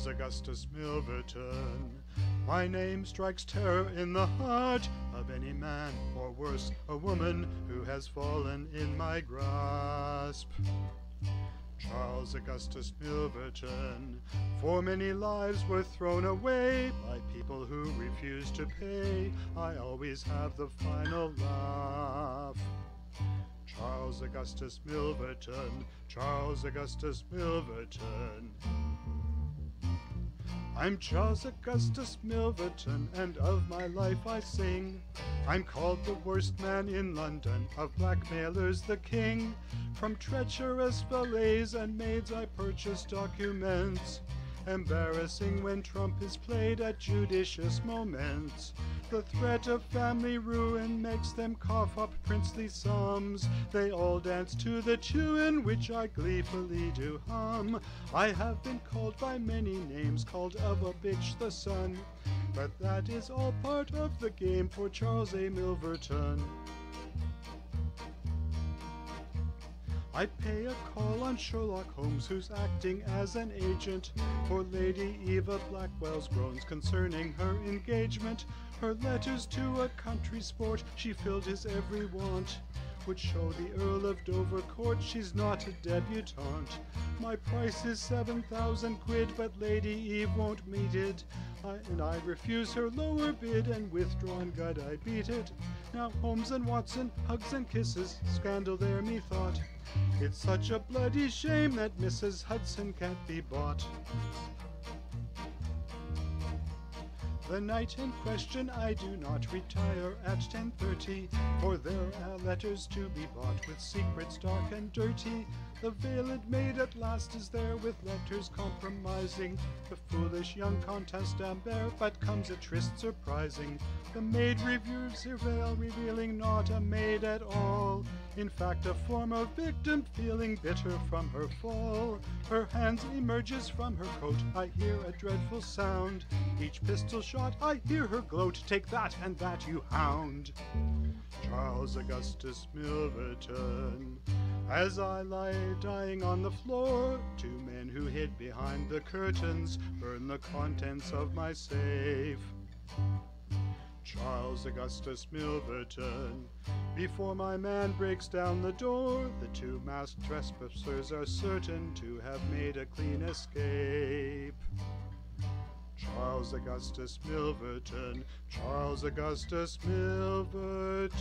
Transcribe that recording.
Charles Augustus Milverton. My name strikes terror in the heart of any man, or worse, a woman who has fallen in my grasp. Charles Augustus Milverton. For many lives were thrown away by people who refused to pay. I always have the final laugh. Charles Augustus Milverton, Charles Augustus Milverton. I'm Charles Augustus Milverton, and of my life I sing. I'm called the worst man in London, of blackmailers the king. From treacherous valets and maids I purchase documents. Embarrassing when Trump is played at judicious moments. The threat of family ruin makes them cough up princely sums. They all dance to the tune which I gleefully do hum. I have been called by many names, called of a bitch the son. But that is all part of the game for Charles A. Milverton. I pay a call on Sherlock Holmes, who's acting as an agent for Lady Eva Blackwell's groans concerning her engagement. Her letters to a country sport, she filled his every want. Would show the Earl of Dovercourt she's not a debutante. My price is seven thousand quid, but Lady Eve won't meet it. I, and I refuse her lower bid, and withdrawn gut I beat it. Now Holmes and Watson, hugs and kisses, scandal there methought. It's such a bloody shame that Mrs. Hudson can't be bought. The night in question I do not retire at 10.30 For there are letters to be bought with secrets dark and dirty The veiled maid at last is there with letters compromising The foolish young Comtesse d'Ambert but comes a tryst surprising The maid reviews her veil revealing not a maid at all in fact, a former victim feeling bitter from her fall. Her hands emerges from her coat. I hear a dreadful sound. Each pistol shot, I hear her gloat. Take that and that, you hound. Charles Augustus Milverton. As I lie dying on the floor, two men who hid behind the curtains burn the contents of my safe. Charles Augustus Milverton. Before my man breaks down the door, the two masked trespassers are certain to have made a clean escape. Charles Augustus Milverton, Charles Augustus Milverton.